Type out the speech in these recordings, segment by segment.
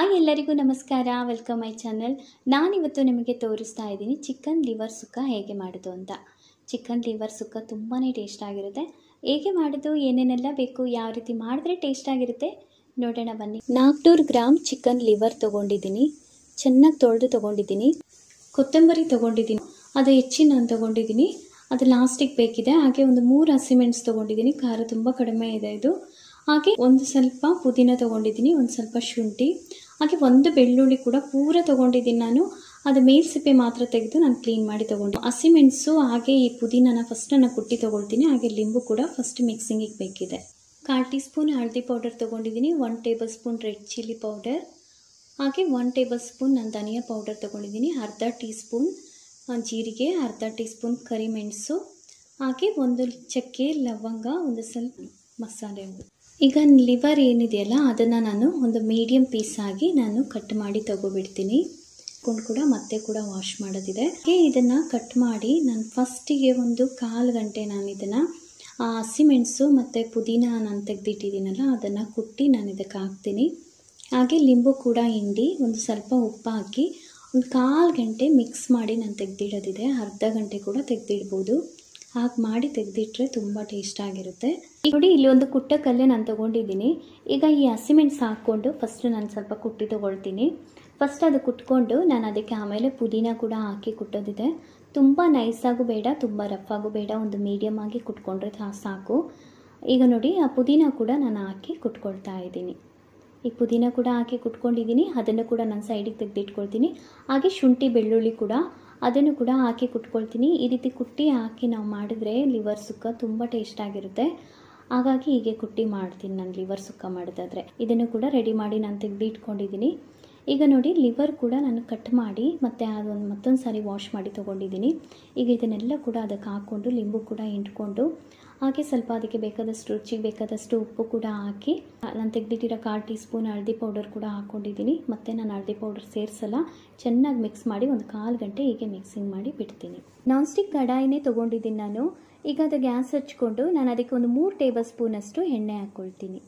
Hi ಎಲ್ಲರಿಗೂ ನಮಸ್ಕಾರ. Welcome my channel ನಾನಿವತ್ತು ನಿಮಗೆ ತೋರಿಸ್ತಾ ಇದ್ದೀನಿ ಚಿಕನ್ ಲಿವರ್ ಸುಕ್ಕ ಹೇಗೆ ಮಾಡೋದು ಅಂತ. ಚಿಕನ್ ಲಿವರ್ ಸುಕ್ಕ ತುಂಬಾ ಟೇಸ್ಟ್ ಆಗಿರುತ್ತೆ. ಹೇಗೆ ಮಾಡೋದು, ಏನೇನೆಲ್ಲ ಬೇಕು, ಯಾವ ರೀತಿ ಮಾಡಿದ್ರೆ ಟೇಸ್ಟ್ ಆಗಿರುತ್ತೆ, ನೋಡೋಣ ಬನ್ನಿ. ನಾಲ್ಕುನೂರು ಗ್ರಾಮ್ ಚಿಕನ್ ಲಿವರ್ ತೊಗೊಂಡಿದ್ದೀನಿ. ಚೆನ್ನಾಗಿ ತೊಳೆದು ತೊಗೊಂಡಿದ್ದೀನಿ. ಕೊತ್ತಂಬರಿ ತೊಗೊಂಡಿದ್ದೀನಿ. ಅದು ಹೆಚ್ಚಿನ ನಾನು ತೊಗೊಂಡಿದ್ದೀನಿ. ಅದು ಲಾಸ್ಟಿಗೆ ಬೇಕಿದೆ. ಹಾಗೆ ಒಂದು ಮೂರು ಹಸಿಮೆಣ್ಸು ತೊಗೊಂಡಿದ್ದೀನಿ. ಖಾರ ತುಂಬ ಕಡಿಮೆ ಇದೆ ಇದು. ಹಾಗೆ ಒಂದು ಸ್ವಲ್ಪ ಪುದೀನ ತೊಗೊಂಡಿದ್ದೀನಿ. ಒಂದು ಸ್ವಲ್ಪ ಶುಂಠಿ. ಹಾಗೆ ಒಂದು ಬೆಳ್ಳುಳ್ಳಿ ಕೂಡ ಪೂರ ತೊಗೊಂಡಿದ್ದೀನಿ ನಾನು. ಅದು ಮೇಲ್ಸಿಪ್ಪೆ ಮಾತ್ರ ತೆಗೆದು ನಾನು ಕ್ಲೀನ್ ಮಾಡಿ ತೊಗೊಂಡು. ಹಸಿಮೆಣಸು ಹಾಗೆ ಈ ಪುದೀನನ ಫಸ್ಟ್ ನಾನು ಕುಟ್ಟಿ ತೊಗೊಳ್ತೀನಿ. ಹಾಗೆ ಲಿಂಬು ಕೂಡ ಫಸ್ಟ್ ಮಿಕ್ಸಿಂಗಿಗೆ ಬೇಕಿದೆ. ಕಾಲು ಟೀ ಸ್ಪೂನ್ ಹಳದಿ ಪೌಡರ್ ತೊಗೊಂಡಿದ್ದೀನಿ. One tablespoon red chilli powder ಹಾಗೆ ಒನ್ ಟೇಬಲ್ ಸ್ಪೂನ್ ನಾನು ಧನಿಯಾ ಪೌಡರ್ ತೊಗೊಂಡಿದ್ದೀನಿ. ಅರ್ಧ ಟೀ ಸ್ಪೂನ್ ಜೀರಿಗೆ, ಅರ್ಧ ಟೀ ಸ್ಪೂನ್ ಕರಿಮೆಣಸು ಹಾಗೆ ಒಂದು ಚಕ್ಕೆ ಲವಂಗ, ಒಂದು ಸ್ವಲ್ಪ ಮಸಾಲೆ ಈಗ ಲಿವರ್ ಏನಿದೆಯಲ್ಲ, ಅದನ್ನು ನಾನು ಒಂದು ಮೀಡಿಯಮ್ ಪೀಸ್ ಆಗಿ ನಾನು ಕಟ್ ಮಾಡಿ ತಗೋಬಿಡ್ತೀನಿ. ಕೊಂಡು ಕೂಡ ಮತ್ತೆ ಕೂಡ ವಾಶ್ ಮಾಡೋದಿದೆ. ಇದನ್ನು ಕಟ್ ಮಾಡಿ ನಾನು ಫಸ್ಟಿಗೆ ಒಂದು ಕಾಲು ಗಂಟೆ ನಾನು ಇದನ್ನು ಹಸಿಮೆಣಸು ಮತ್ತು ಪುದೀನ ನಾನು ತೆಗೆದಿಟ್ಟಿದ್ದೀನಲ್ಲ, ಅದನ್ನು ಕುಟ್ಟಿ ನಾನು ಇದಕ್ಕೆ ಹಾಕ್ತೀನಿ. ಹಾಗೆ ಲಿಂಬು ಕೂಡ ಹಿಂಡಿ ಒಂದು ಸ್ವಲ್ಪ ಉಪ್ಪು ಹಾಕಿ ಒಂದು ಕಾಲು ಗಂಟೆ ಮಿಕ್ಸ್ ಮಾಡಿ ನಾನು ತೆಗೆದಿಡೋದಿದೆ. ಅರ್ಧ ಗಂಟೆ ಕೂಡ ತೆಗೆದಿಡ್ಬೋದು. ಹಾಗೆ ಮಾಡಿ ತೆಗೆದಿಟ್ರೆ ತುಂಬ ಟೇಸ್ಟ್ ಆಗಿರುತ್ತೆ. ನೋಡಿ, ಇಲ್ಲಿ ಒಂದು ಕುಟ್ಟ ಕಲ್ಲೆ ನಾನು ತೊಗೊಂಡಿದ್ದೀನಿ. ಈಗ ಈ ಹಸಿಮೆಣ್ಸು ಹಾಕ್ಕೊಂಡು ಫಸ್ಟ್ ನಾನು ಸ್ವಲ್ಪ ಕುಟ್ಟಿ ತೊಗೊಳ್ತೀನಿ. ಫಸ್ಟ್ ಅದು ಕುಟ್ಕೊಂಡು ನಾನು ಅದಕ್ಕೆ ಆಮೇಲೆ ಪುದೀನ ಕೂಡ ಹಾಕಿ ಕುಟ್ಟೋದಿದೆ. ತುಂಬ ನೈಸಾಗೂ ಬೇಡ, ತುಂಬ ರಫಾಗೂ ಬೇಡ, ಒಂದು ಮೀಡಿಯಮ್ ಆಗಿ ಕುಟ್ಕೊಂಡ್ರೆ ಸಾಕು. ಈಗ ನೋಡಿ, ಆ ಪುದೀನ ಕೂಡ ನಾನು ಹಾಕಿ ಕುಟ್ಕೊಳ್ತಾ ಇದ್ದೀನಿ. ಈ ಪುದೀನ ಕೂಡ ಹಾಕಿ ಕುಟ್ಕೊಂಡಿದ್ದೀನಿ. ಅದನ್ನು ಕೂಡ ನಾನು ಸೈಡಿಗೆ ತೆಗೆದಿಟ್ಕೊಳ್ತೀನಿ. ಹಾಗೆ ಶುಂಠಿ, ಬೆಳ್ಳುಳ್ಳಿ ಕೂಡ ಅದನ್ನು ಕೂಡ ಹಾಕಿ ಕುಟ್ಕೊಳ್ತೀನಿ. ಈ ರೀತಿ ಕುಟ್ಟಿ ಹಾಕಿ ನಾವು ಮಾಡಿದ್ರೆ ಲಿವರ್ ಸುಕ್ಕ ತುಂಬ ಟೇಸ್ಟ್ ಆಗಿರುತ್ತೆ. ಹಾಗಾಗಿ ಹೀಗೆ ಕುಟ್ಟಿ ಮಾಡ್ತೀನಿ ನಾನು ಲಿವರ್ ಸುಕ್ಕ ಮಾಡೋದಾದರೆ. ಇದನ್ನು ಕೂಡ ರೆಡಿ ಮಾಡಿ ನಾನು ತೆಗೆದಿಟ್ಕೊಂಡಿದ್ದೀನಿ. ಈಗ ನೋಡಿ ಲಿವರ್ ಕೂಡ ನಾನು ಕಟ್ ಮಾಡಿ ಮತ್ತು ಅದೊಂದು ಮತ್ತೊಂದು ಸಾರಿ ವಾಶ್ ಮಾಡಿ ತೊಗೊಂಡಿದ್ದೀನಿ. ಈಗ ಇದನ್ನೆಲ್ಲ ಕೂಡ ಅದಕ್ಕೆ ಹಾಕ್ಕೊಂಡು, ಲಿಂಬು ಕೂಡ ಹಿಂಡ್ಕೊಂಡು ಹಾಗೆ ಸ್ವಲ್ಪ ಅದಕ್ಕೆ ಬೇಕಾದಷ್ಟು ರುಚಿಗೆ ಬೇಕಾದಷ್ಟು ಉಪ್ಪು ಕೂಡ ಹಾಕಿ, ನಾನು ತೆಗೆದಿಟ್ಟಿರೋ ಕಾಲು ಟೀ ಸ್ಪೂನ್ ಹಳದಿ ಪೌಡರ್ ಕೂಡ ಹಾಕ್ಕೊಂಡಿದ್ದೀನಿ ಮತ್ತು ನಾನು ಹಳದಿ ಪೌಡರ್ ಸೇರಿಸಲ್ಲ, ಚೆನ್ನಾಗಿ ಮಿಕ್ಸ್ ಮಾಡಿ ಒಂದು ಕಾಲು ಗಂಟೆ ಹೀಗೆ ಮಿಕ್ಸಿಂಗ್ ಮಾಡಿ ಬಿಡ್ತೀನಿ. ನಾನ್ ಸ್ಟಿಕ್ ಕಡಾಯಿನೇ ತೊಗೊಂಡಿದ್ದೀನಿ ನಾನು. ಈಗ ಅದು ಗ್ಯಾಸ್ ಹಚ್ಕೊಂಡು ನಾನು ಅದಕ್ಕೆ ಒಂದು ಮೂರು ಟೇಬಲ್ ಸ್ಪೂನಷ್ಟು ಎಣ್ಣೆ ಹಾಕ್ಕೊಳ್ತೀನಿ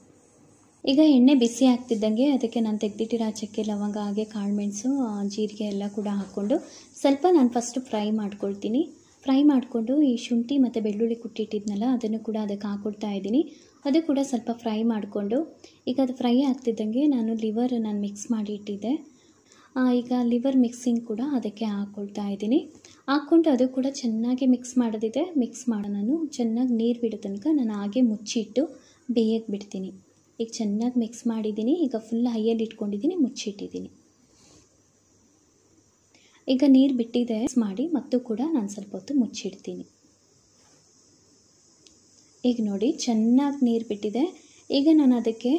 ಈಗ ಎಣ್ಣೆ ಬಿಸಿ ಆಗ್ತಿದ್ದಂಗೆ ಅದಕ್ಕೆ ನಾನು ತೆಗೆದಿಟ್ಟಿರೋ ಚಕ್ಕೆ ಲವಂಗ, ಹಾಗೆ ಕಾಳುಮೆಣಸು ಜೀರಿಗೆ ಎಲ್ಲ ಕೂಡ ಹಾಕ್ಕೊಂಡು ಸ್ವಲ್ಪ ನಾನು ಫಸ್ಟ್ ಫ್ರೈ ಮಾಡ್ಕೊಳ್ತೀನಿ. ಫ್ರೈ ಮಾಡಿಕೊಂಡು ಈ ಶುಂಠಿ ಮತ್ತು ಬೆಳ್ಳುಳ್ಳಿ ಕುಟ್ಟಿಟ್ಟಿದ್ನಲ್ಲ, ಅದನ್ನು ಕೂಡ ಅದಕ್ಕೆ ಹಾಕ್ಕೊಡ್ತಾ ಇದ್ದೀನಿ. ಅದು ಕೂಡ ಸ್ವಲ್ಪ ಫ್ರೈ ಮಾಡಿಕೊಂಡು, ಈಗ ಅದು ಫ್ರೈ ಆಗ್ತಿದ್ದಂಗೆ ನಾನು ಲಿವರ್ ನಾನು ಮಿಕ್ಸ್ ಮಾಡಿ ಇಟ್ಟಿದ್ದೆ. ಈಗ ಲಿವರ್ ಮಿಕ್ಸಿಂಗ್ ಕೂಡ ಅದಕ್ಕೆ ಹಾಕ್ಕೊಳ್ತಾ ಇದ್ದೀನಿ. ಹಾಕ್ಕೊಂಡು ಅದು ಕೂಡ ಚೆನ್ನಾಗಿ ಮಿಕ್ಸ್ ಮಾಡೋದಿದೆ, ಮಿಕ್ಸ್ ಮಾಡೋ ನಾನು. ಚೆನ್ನಾಗಿ ನೀರು ಬಿಡೋ ತನಕ ನಾನು ಹಾಗೆ ಮುಚ್ಚಿಟ್ಟು ಬೇಯಕ್ಕೆ ಬಿಡ್ತೀನಿ. ಈಗ ಚೆನ್ನಾಗಿ ಮಿಕ್ಸ್ ಮಾಡಿದ್ದೀನಿ, ಈಗ ಫುಲ್ ಹೈಯಲ್ಲಿ ಇಟ್ಕೊಂಡಿದ್ದೀನಿ, ಮುಚ್ಚಿಟ್ಟಿದ್ದೀನಿ. ಈಗ ನೀರು ಬಿಟ್ಟಿದೆ. ಮಾಡಿ ಮತ್ತು ಕೂಡ ನಾನು ಸ್ವಲ್ಪ ಹೊತ್ತು ಮುಚ್ಚಿಡ್ತೀನಿ. ಈಗ ನೋಡಿ, ಚೆನ್ನಾಗಿ ನೀರು ಬಿಟ್ಟಿದೆ. ಈಗ ನಾನು ಅದಕ್ಕೆ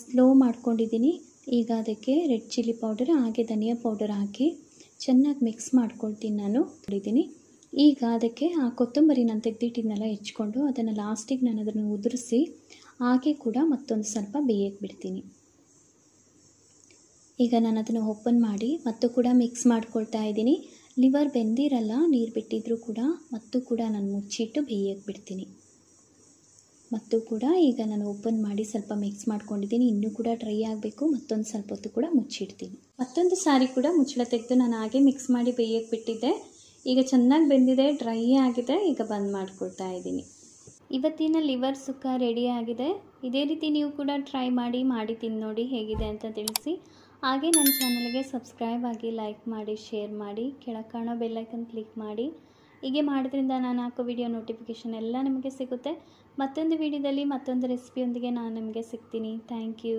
ಸ್ಲೋ ಮಾಡ್ಕೊಂಡಿದ್ದೀನಿ. ಈಗ ಅದಕ್ಕೆ ರೆಡ್ ಚಿಲ್ಲಿ ಪೌಡರ್, ಹಾಗೆ ಧನಿಯಾ ಪೌಡರ್ ಹಾಕಿ ಚೆನ್ನಾಗಿ ಮಿಕ್ಸ್ ಮಾಡ್ಕೊಳ್ತೀನಿ ನಾನು. ಹೊಡಿದ್ದೀನಿ ಈಗ ಅದಕ್ಕೆ ಆ ಕೊತ್ತಂಬರಿ ನಾನು ತೆಗೆದಿಟ್ಟಿದ್ನೆಲ್ಲ, ಹೆಚ್ಕೊಂಡು ಅದನ್ನು ಲಾಸ್ಟಿಗೆ ನಾನು ಅದನ್ನು ಉದುರಿಸಿ, ಹಾಗೆ ಕೂಡ ಮತ್ತೊಂದು ಸ್ವಲ್ಪ ಬೇಯಕ್ಕೆ ಬಿಡ್ತೀನಿ. ಈಗ ನಾನು ಅದನ್ನು ಓಪನ್ ಮಾಡಿ ಮತ್ತು ಕೂಡ ಮಿಕ್ಸ್ ಮಾಡ್ಕೊಳ್ತಾ ಇದ್ದೀನಿ. ಲಿವರ್ ಬೆಂದಿರಲ್ಲ, ನೀರು ಬಿಟ್ಟಿದ್ರೂ ಕೂಡ ಮತ್ತು ಕೂಡ ನಾನು ಮುಚ್ಚಿಟ್ಟು ಬೇಯಕ್ಕೆ ಬಿಡ್ತೀನಿ. ಮತ್ತು ಕೂಡ ಈಗ ನಾನು ಓಪನ್ ಮಾಡಿ ಸ್ವಲ್ಪ ಮಿಕ್ಸ್ ಮಾಡ್ಕೊಂಡಿದ್ದೀನಿ. ಇನ್ನೂ ಕೂಡ ಡ್ರೈ ಆಗಬೇಕು, ಮತ್ತೊಂದು ಸ್ವಲ್ಪ ಹೊತ್ತು ಕೂಡ ಮುಚ್ಚಿಡ್ತೀನಿ. ಮತ್ತೊಂದು ಸಾರಿ ಕೂಡ ಮುಚ್ಚಳ ತೆಗೆದು ನಾನು ಹಾಗೆ ಮಿಕ್ಸ್ ಮಾಡಿ ಬೇಯಕ್ಕೆ ಬಿಟ್ಟಿದ್ದೆ. ಈಗ ಚೆನ್ನಾಗಿ ಬೆಂದಿದೆ ಡ್ರೈ ಆಗಿದೆ, ಈಗ ಬಂದ್ ಮಾಡ್ಕೊಳ್ತಾ ಇದ್ದೀನಿ. ಇವತ್ತಿನ ಲಿವರ್ ಸುಕ್ಕ ರೆಡಿ ಆಗಿದೆ. ಇದೇ ರೀತಿ ನೀವು ಕೂಡ ಟ್ರೈ ಮಾಡಿ ಮಾಡಿ ತಿಂದು ನೋಡಿ ಹೇಗಿದೆ ಅಂತ ತಿಳಿಸಿ. ಹಾಗೆ ನನ್ನ ಚಾನಲ್ಗೆ ಸಬ್ಸ್ಕ್ರೈಬ್ ಆಗಿ ಲೈಕ್ ಮಾಡಿ, ಶೇರ್ ಮಾಡಿ ಕೆಳಕಾಣೋ ಕಾಣೋ ಬೆಲ್ಲೈಕನ್ ಕ್ಲಿಕ್ ಮಾಡಿ. ಹೀಗೆ ಮಾಡೋದ್ರಿಂದ ನಾನು ಹಾಕೋ ವಿಡಿಯೋ ನೋಟಿಫಿಕೇಷನ್ ಎಲ್ಲ ನಿಮಗೆ ಸಿಗುತ್ತೆ. ಮತ್ತೊಂದು ವಿಡಿಯೋದಲ್ಲಿ ಮತ್ತೊಂದು ರೆಸಿಪಿಯೊಂದಿಗೆ ನಾನು ನಿಮಗೆ ಸಿಗ್ತೀನಿ. Thank you.